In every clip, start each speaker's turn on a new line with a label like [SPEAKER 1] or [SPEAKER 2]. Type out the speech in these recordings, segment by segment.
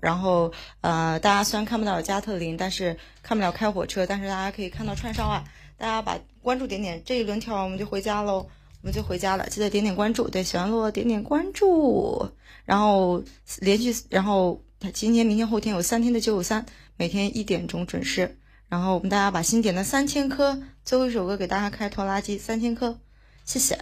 [SPEAKER 1] 然后呃，大家虽然看不到加特林，但是看不了开火车，但是大家可以看到串烧啊。大家把关注点点，这一轮跳完我们就回家喽，我们就回家了。记得点点关注，对，喜欢洛洛点点关注，然后连续，然后今天、明天、后天有三天的九九三，每天一点钟准时。然后我们大家把新点的三千颗，最后一首歌给大家开拖拉机三千颗，谢谢。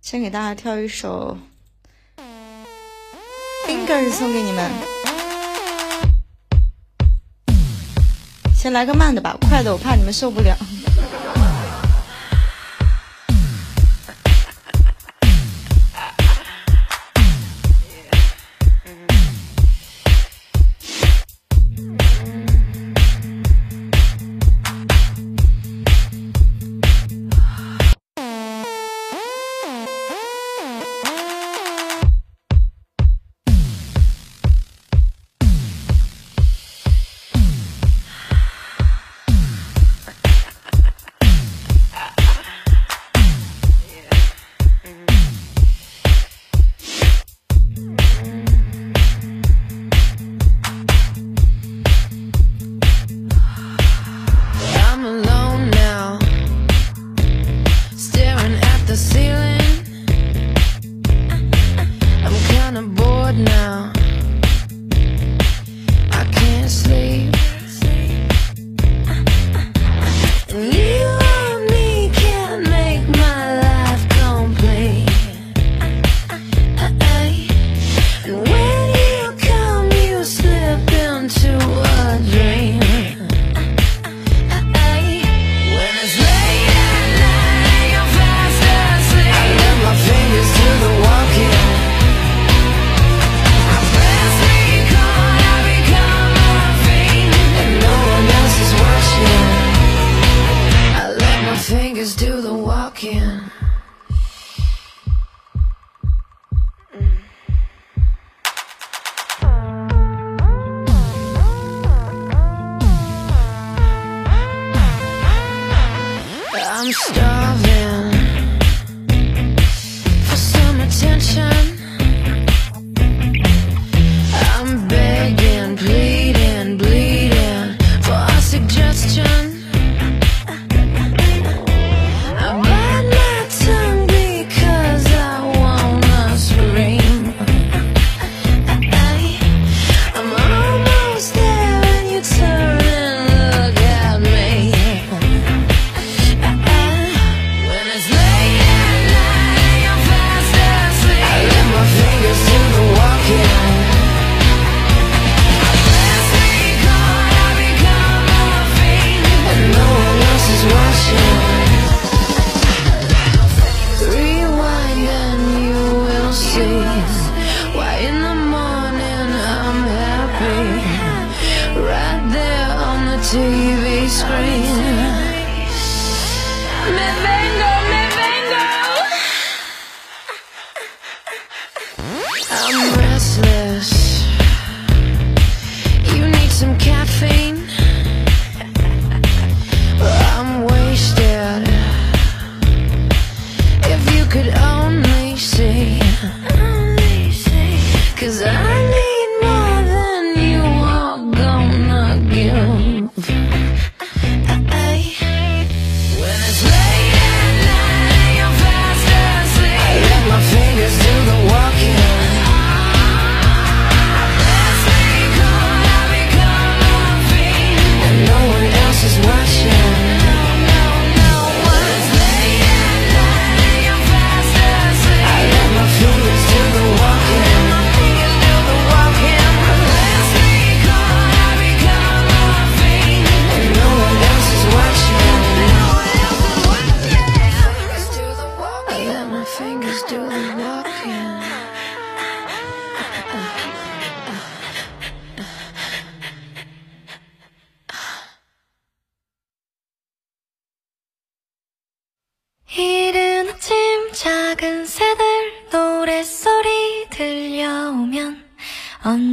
[SPEAKER 1] 先给大家跳一首《这是》送给你们，先来个慢的吧，快的我怕你们受不了。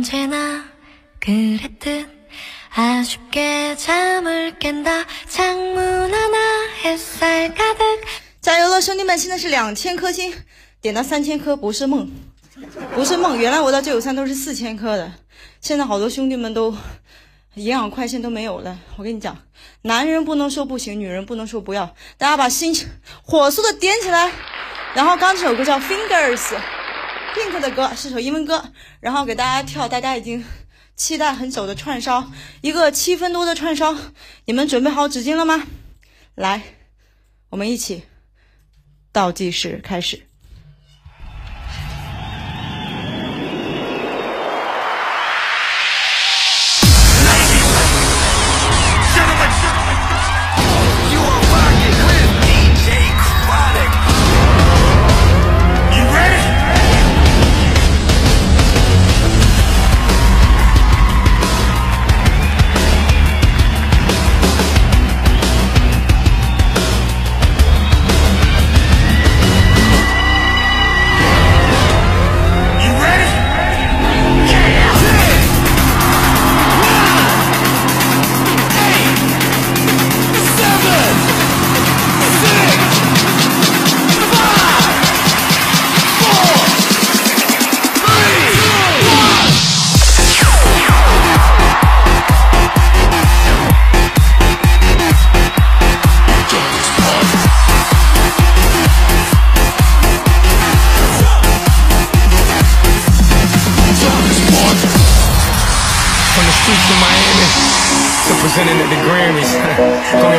[SPEAKER 2] 加
[SPEAKER 1] 油了，兄弟们！现在是两千颗星，点到三千颗不是梦，不是梦。原来我到九九三都是四千颗的，现在好多兄弟们都营养快线都没有了。我跟你讲，男人不能说不行，女人不能说不要。大家把心火速的点起来。然后刚这首歌叫《Fingers》，Pink 的歌是首英文歌。然后给大家跳，大家已经期待很久的串烧，一个七分多的串烧，你们准备好纸巾了吗？来，我们一起倒计时开始。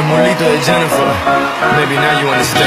[SPEAKER 3] De Jennifer. Maybe now you understand.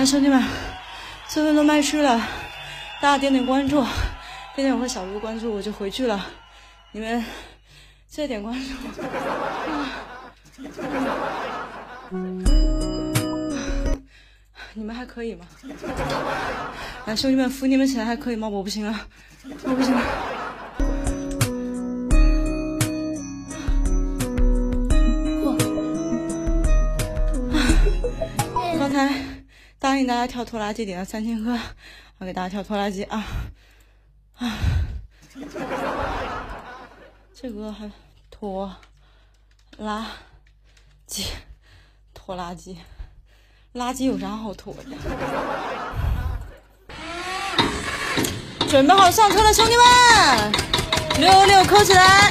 [SPEAKER 1] 来，兄弟们，四分都卖去了，大家点点关注，点点我和小卢关注，我就回去了。你们记得点关注。你们还可以吗？来，兄弟们，扶你们起来，还可以吗？我不行了，我不行了。刚才答应大家跳拖拉机点了三千个，我给大家跳拖拉机啊啊！这个还拖拉机，拖拉机。垃圾有啥好拖的？准备好上车了，兄弟们，六六扣起来